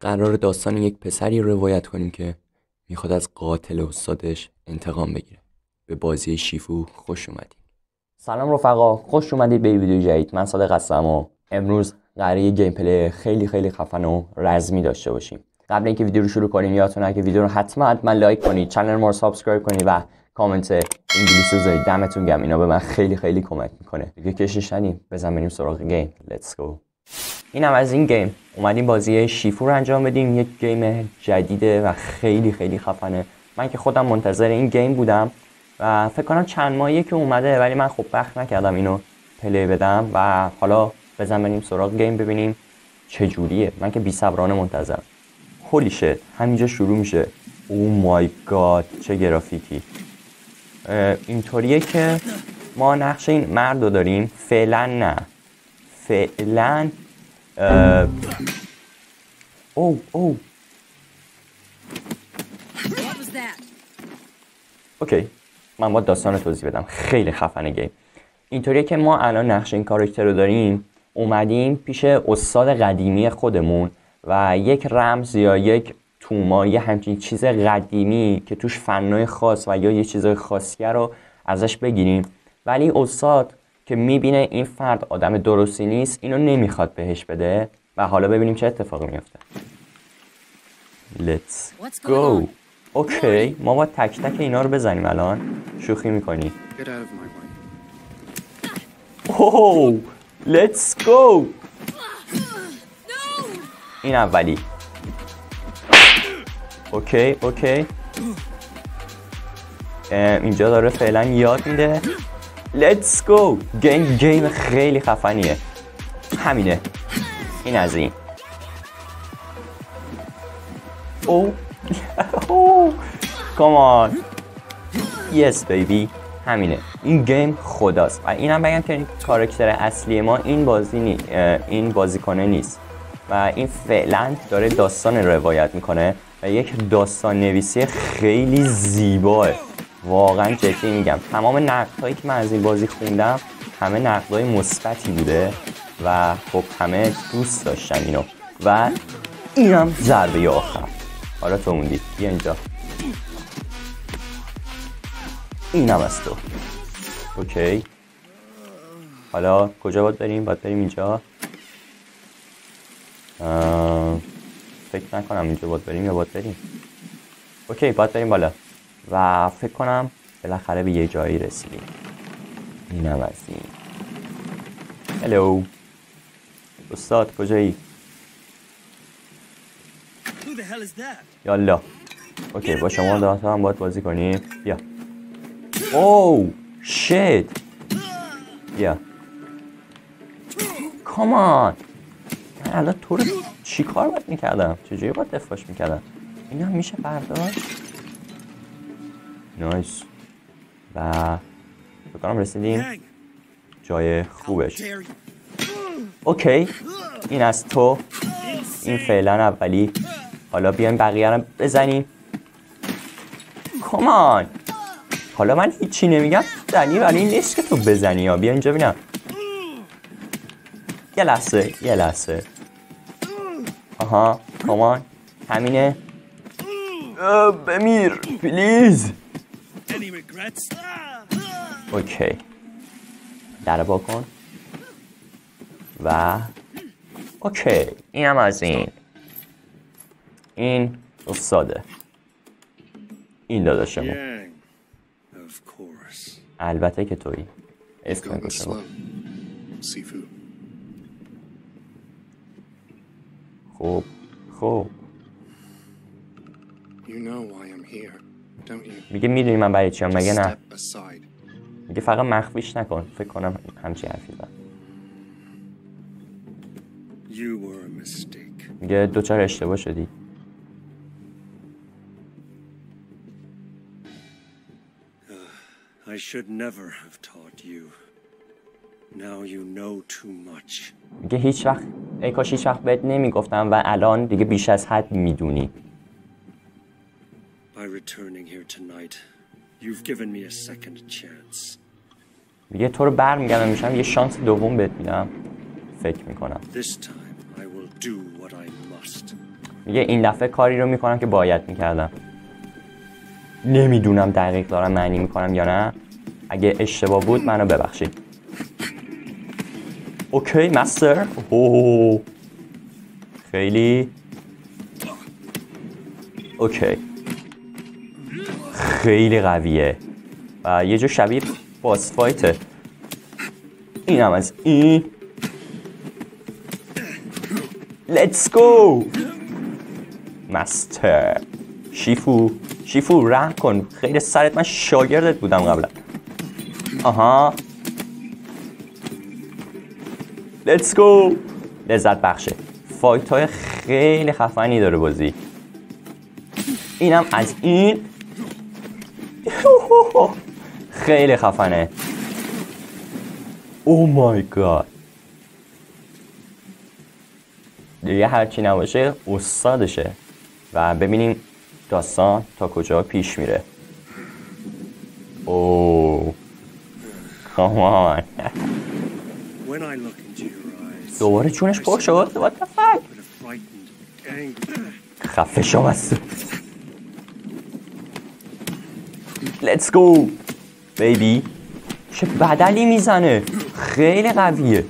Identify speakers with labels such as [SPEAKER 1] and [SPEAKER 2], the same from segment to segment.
[SPEAKER 1] قرار داستان یک پسری رو روایت کنیم که می‌خواد از قاتل استادش انتقام بگیره. به بازی شیفو خوش اومدید سلام رفقا خوش اومدید به ویدیو جدید. من صادق هستم و امروز قراره یه gameplay خیلی خیلی خفن و رزمی داشته باشیم. قبل اینکه ویدیو رو شروع کنیم یادتونه که ویدیو رو حتما حتما لایک کنید channel ما رو subscribe کنید و کامنت انگلیسی بذارید دمتون گرم. اینا به من خیلی خیلی کمک می‌کنه. دیگه کشش ندیم. بزن بریم سراغ game. let's go اینم از این game. اومدیم بازی شیفو رو انجام بدیم. یک game جدیده و خیلی خیلی خفنه. من که خودم منتظر این game بودم و فکر کنم چند ماهیه که اومده ولی من خب وقت نکردم اینو play بدم و حالا بزن بریم سراغ game ببینیم چه جوریه. من که بی صبرانه منتظرم. holy shit همینجا شروع میشه. oh my god چه گرافیکی. اینطوریه که ما نقش این مرد رو داریم. فعلا نه. فعلا او او اوکی من با داستان رو توضیح بدم. خیلی خفنه گیم اینطوریه که ما الان نقش این کاراکتر رو داریم. اومدیم پیش استاد قدیمی خودمون و یک رمز یا یک توما یه همچین چیز قدیمی که توش فنای خاص و یا یه چیزای خاصیه رو ازش بگیریم. ولی استاد که می‌بینه این فرد آدم درستی نیست اینو نمی‌خواد بهش بده و حالا ببینیم چه اتفاقی میفته Let's go. اوکی ما با تک تک اینا رو بزنیم الان. شوخی می‌کنی. اوه Let's go. این اولی. okay okay اینجا داره فعلا یاد میده. Let's go. game game خیلی خفنیه. همینه. این از این. oh. oh. come on yes baby همینه. این game خداست. و اینم بگم که این character اصلی ما این بازی نی... این بازیکنه نیست. و این فعلا داره داستان روایت می‌کنه. و یک داستان نویسی خیلی زیباه. واقعا جدی میگم. تمام نقد هایی که من از این بازی خوندم همه نقد های مثبتی بوده و خب همه دوست داشتن اینو. و اینم ضربه آخر. حالا تو موندی. بیا اینجا. اینم از تو. اوکی. حالا کجا باید بریم؟ باید بریم اینجا. فکر نکنم اینجا باید بریم یا باید بریم. okay باید بریم بالا. و فکر کنم بالاخره به یه جایی رسیدیم. اینم از این. hello استاد کجایی؟ یالا. okay با شما داتا هم باید بازی کنیم. بیا. او شیت. بیا. کامان من الان تو رو چی کار باید می‌کردم؟ چجوری باید دفاعش می‌کردم؟ این هم میشه برداشت؟ نایس. و بکنم رسیدیم. جای خوبش. اوکی. این از تو. این فعلا اولی. حالا بیایم بقیه رو بزنیم. کمان حالا من هیچی نمیگم. دلیل ولی نیست که تو بزنی ها بیا اینجا بینم یه لحظه یه لحظه. آها. کمان همینه. بمیر. پلیز اوکی در با کن و اوکی اینم از این. این استاده این داداشمو البته که توی اسم شما خوب. خوب. میگه می‌دونی من برای چیم مگه نه؟ میگه فقط مخفیش نکن. فکر کنم همچی حرفی زد. میگه دوچار اشتباه شدی. I should never have taught you. Now you know too much. میگه هیچ وقت ای کاش هیچ وقت بهت نمی‌گفتم و الان دیگه بیش از حد می‌دونی. By returning here tonight, you've given me a second chance. میگه تو رو برمیگردم میشم یه شانس دوم بهت میدم. فکر می‌کنم. This time I will do what I must. میگه این دفعه کاری رو می‌کنم که باید می‌کردم نمی‌دونم دقیق دارم معنی می‌کنم یا نه اگه اشتباه بود منو ببخشید اوکی مستر اوه خیلی اوکی خیلی قویه. و یه جو شبیه boss fight ه این هم از این. let's go master شیفو شیفو رحم کن. خیلی سرت. من شاگردت بودم قبلا. آها. let's go لذت بخشه. fight های خیلی خفنی داره بازی. اینم از این. خیلی خفنه. او مای گاد دیگه هرچی نباشه استادشه. و ببینیم داستان تا کجا پیش میره. او کامان دوباره چونش پر شد؟ What the fuck? خفه شو Let's go. بیبی چه بدلی می‌زنه. خیلی قویه.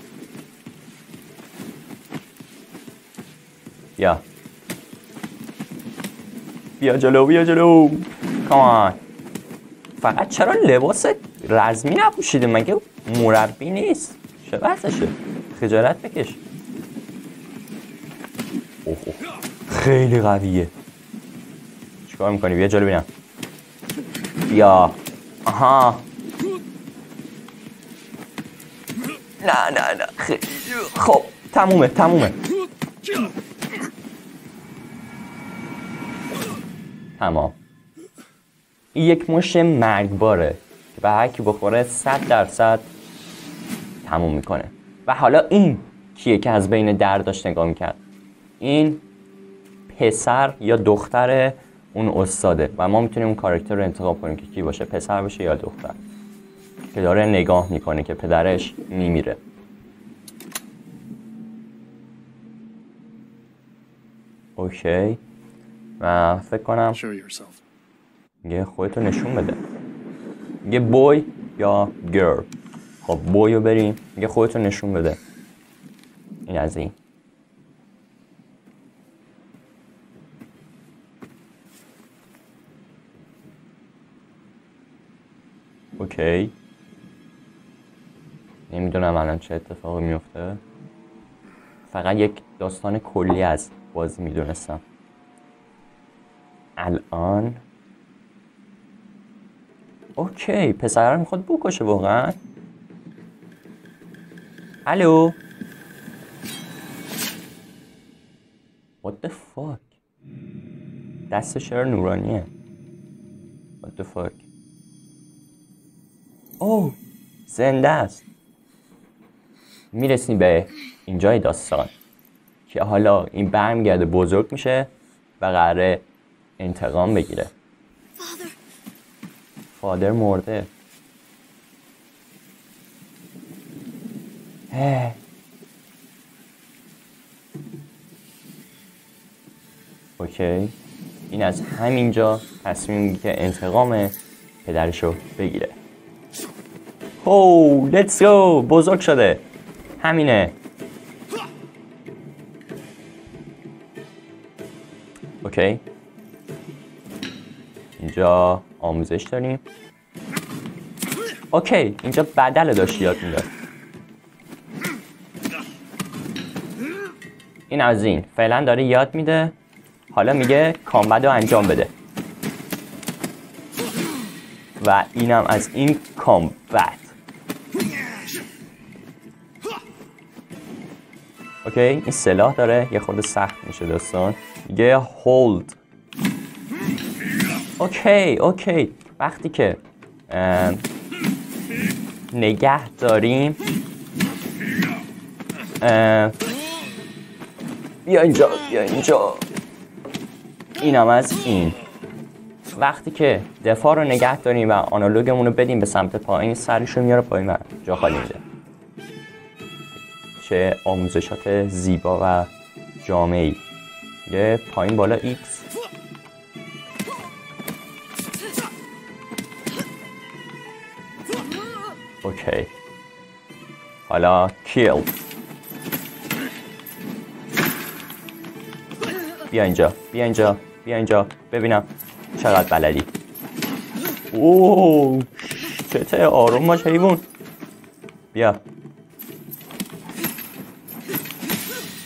[SPEAKER 1] بیا. بیا جلو بیا جلو. کامان فقط چرا لباس رزمی نپوشیده؟ مگه مربی نیست؟ چه وضعشه؟ خجالت بکش. اوه. خیلی قویه. چیکار می‌کنی؟ بیا جلو بینم. بیا. آها نه نه نه خب تمومه تمومه تمام این یک مش مرگباره که به هر کی بخوره صد درصد تموم می‌کنه. و حالا این کیه که از بین در داشت نگاه می‌کرد؟ این پسر یا دختر اون استاده و ما می‌تونیم اون کارکتر رو انتخاب کنیم که کی باشه پسر باشه یا دختر. که داره نگاه می‌کنه که پدرش میمیره. اوکی. و فکر کنم یه خودتو نشون بده. یه بوی یا گرل خب بوی رو بریم. یه خودتو نشون بده. این از این. اوکی. نمی‌دونم الان چه اتفاقی میفته فقط یک داستان کلی از بازی می‌دونستم. الان. اوکی پسر می‌خواد بکشه واقعا. الو. What the fuck دستش چرا نورانیه. What the fuck اوه. زنده است. می‌رسیم به اینجای داستان که حالا این برمیگرده بزرگ میشه و قراره انتقام بگیره. فادر مرده. اوکی. این از همینجا تصمیم که انتقام پدرشو بگیره. هو let's go بزرگ شده. همینه. okay اینجا آموزش داریم. okay اینجا بدل داشت یاد میده این از این. فعلا داره یاد میده. حالا میگه combat رو انجام بده. و اینم از این combat. okay؟ این سلاح داره. یه خورده سخت میشه داستان میگه hold okay okay. وقتی که نگه داریم بیا اینجا بیا اینجا. اینم از این. وقتی که دفاع رو نگه داریم و analog مون رو بدیم به سمت پایین سرش رو میاره پایین و جا خالی میده چه آموزشات زیبا و جامعی. یه پایین بالا X. okay. حالا کیل. بیا اینجا بیا اینجا بیا اینجا. ببینم چقدر بلدی. اوه چته آروم باش حیوان بیا.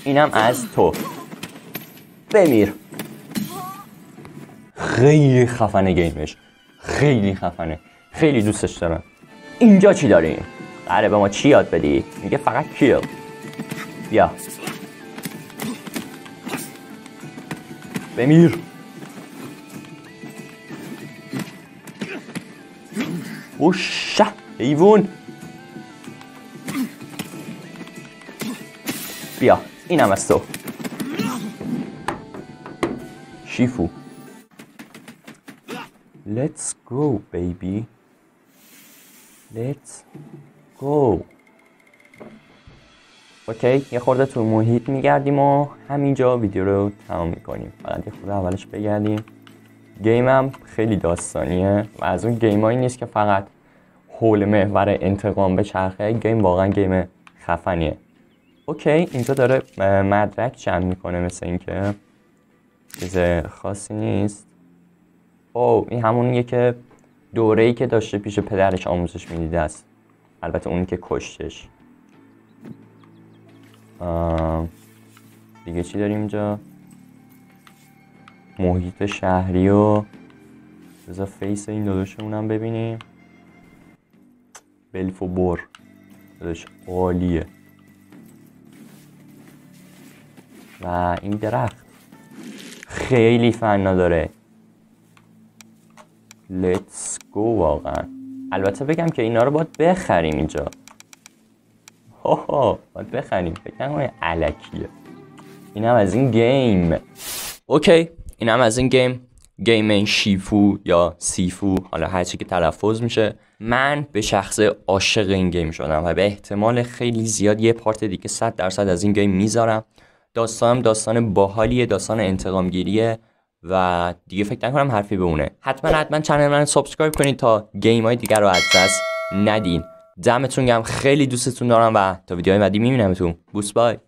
[SPEAKER 1] اینم از تو. بمیر. خیلی خفنه گیمش. خیلی خفنه. خیلی دوستش دارم. اینجا چی داریم؟ قراره به ما چی یاد بدی؟ میگه فقط کیل بیا. بمیر. اوشه حیوان بیا. اینم از تو. شیفو. Let's go baby. Let's go. okay یه خورده تو محیط میگردیم و همینجا ویدیو رو تمام می‌کنیم. فقط یه خورده اولش بگردیم. game م خیلی داستانیه و از اون game ایی نیست که فقط حول محور انتقام بچرخه. game واقعا game خفنیه. okay اینجا داره مدرک جمع می‌کنه مثل اینکه چیز خاصی نیست. oh این همونیه که دوره ای که داشته پیش پدرش آموزش می‌دیده است. البته اونی که کشتش. دیگه چی داریم اینجا؟ محیط شهری و بذار face این داداشمون هم ببینیم. بلف و بر. داداش عالیه. و این درخت خیلی فنا داره. Let's go واقعا. البته بگم که اینا رو باید بخریم اینجا. ها باید بخریم. فکر کنم علکیه. اینم از این گیم. اوکی اینم از این گیم. گیم شیفو یا سیفو حالا هرچی که تلفظ میشه. من به شخصه عاشق این game شدم و به احتمال خیلی زیاد یه part دیگه 100 درصد از این game می‌ذارم. داستانم داستان باحالیه داستان انتقامگیریه و دیگه فکر نکنم حرفی بمونه. حتما حتما channel منو subscribe کنید تا game های دیگر رو از دست ندین. دمتون گرم خیلی دوستتون دارم و تا ویدیوهای بعدی میبینمتون. بوس bye.